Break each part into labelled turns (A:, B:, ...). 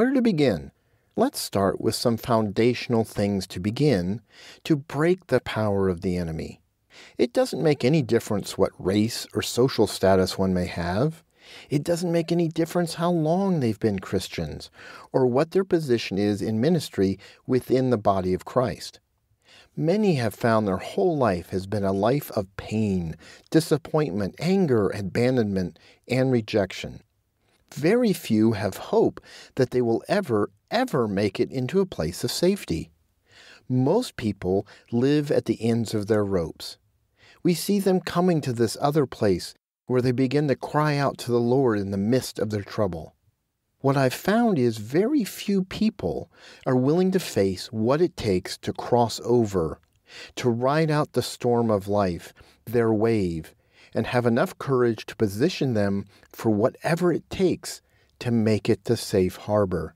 A: Where to begin? Let's start with some foundational things to begin to break the power of the enemy. It doesn't make any difference what race or social status one may have. It doesn't make any difference how long they've been Christians or what their position is in ministry within the body of Christ. Many have found their whole life has been a life of pain, disappointment, anger, abandonment, and rejection. Very few have hope that they will ever, ever make it into a place of safety. Most people live at the ends of their ropes. We see them coming to this other place where they begin to cry out to the Lord in the midst of their trouble. What I've found is very few people are willing to face what it takes to cross over, to ride out the storm of life, their wave, and have enough courage to position them for whatever it takes to make it to safe harbor.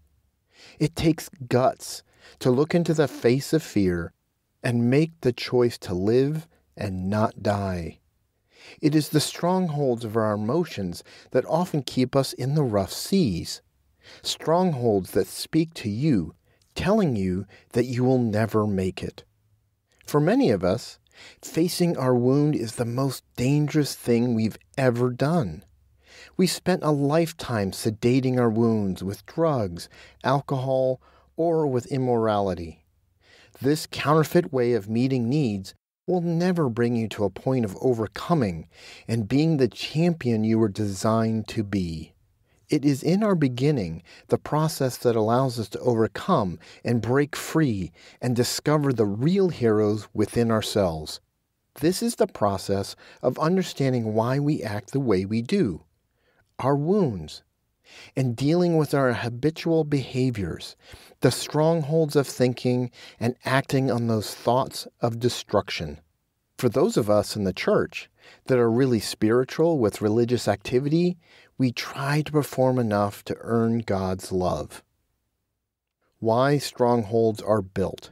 A: It takes guts to look into the face of fear and make the choice to live and not die. It is the strongholds of our emotions that often keep us in the rough seas. Strongholds that speak to you, telling you that you will never make it. For many of us, facing our wound is the most dangerous thing we've ever done. We spent a lifetime sedating our wounds with drugs, alcohol, or with immorality. This counterfeit way of meeting needs will never bring you to a point of overcoming and being the champion you were designed to be. It is in our beginning the process that allows us to overcome and break free and discover the real heroes within ourselves. This is the process of understanding why we act the way we do, our wounds, and dealing with our habitual behaviors, the strongholds of thinking and acting on those thoughts of destruction. For those of us in the church that are really spiritual with religious activity, we try to perform enough to earn God's love. Why strongholds are built.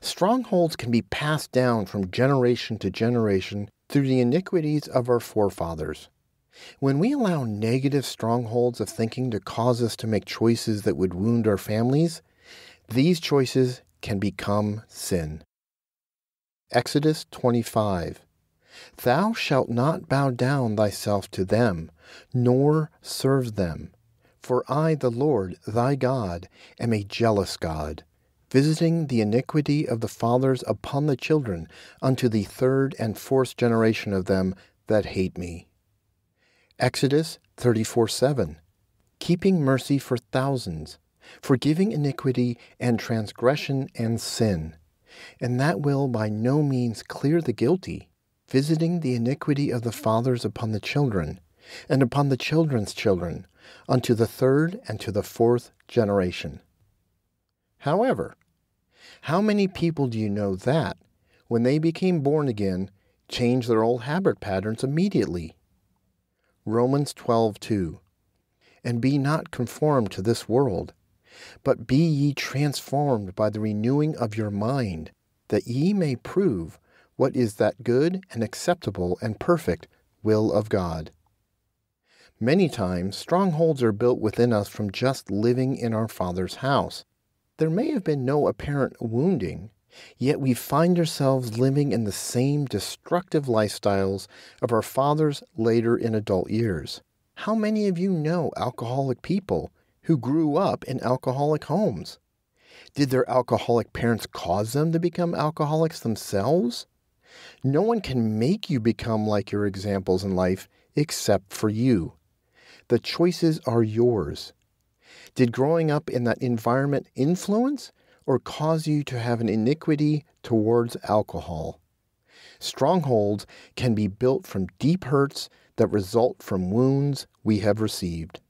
A: Strongholds can be passed down from generation to generation through the iniquities of our forefathers. When we allow negative strongholds of thinking to cause us to make choices that would wound our families, these choices can become sin. Exodus 25 Thou shalt not bow down thyself to them, nor serve them. For I, the Lord thy God, am a jealous God, visiting the iniquity of the fathers upon the children unto the third and fourth generation of them that hate me. Exodus 34 7. Keeping mercy for thousands, forgiving iniquity and transgression and sin, and that will by no means clear the guilty, visiting the iniquity of the fathers upon the children, and upon the children's children, unto the third and to the fourth generation. However, how many people do you know that, when they became born again, changed their old habit patterns immediately? Romans 12:2 And be not conformed to this world, but be ye transformed by the renewing of your mind, that ye may prove what is that good and acceptable and perfect will of God. Many times, strongholds are built within us from just living in our Father's house. There may have been no apparent wounding, Yet we find ourselves living in the same destructive lifestyles of our fathers later in adult years. How many of you know alcoholic people who grew up in alcoholic homes? Did their alcoholic parents cause them to become alcoholics themselves? No one can make you become like your examples in life except for you. The choices are yours. Did growing up in that environment influence or cause you to have an iniquity towards alcohol. Strongholds can be built from deep hurts that result from wounds we have received.